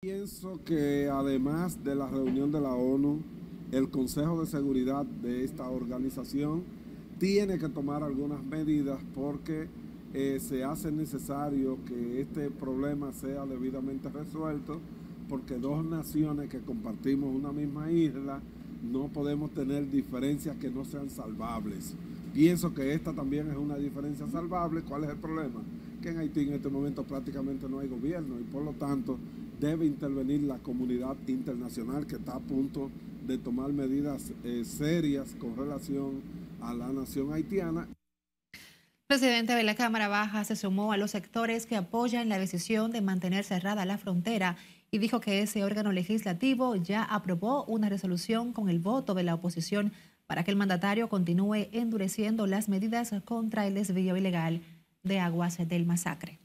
Pienso que además de la reunión de la ONU, el Consejo de Seguridad de esta organización tiene que tomar algunas medidas porque eh, se hace necesario que este problema sea debidamente resuelto porque dos naciones que compartimos una misma isla no podemos tener diferencias que no sean salvables. Pienso que esta también es una diferencia salvable. ¿Cuál es el problema? Que en Haití en este momento prácticamente no hay gobierno y por lo tanto debe intervenir la comunidad internacional que está a punto de tomar medidas eh, serias con relación a la nación haitiana. presidente de la Cámara Baja se sumó a los sectores que apoyan la decisión de mantener cerrada la frontera y dijo que ese órgano legislativo ya aprobó una resolución con el voto de la oposición para que el mandatario continúe endureciendo las medidas contra el desvío ilegal de aguas del masacre.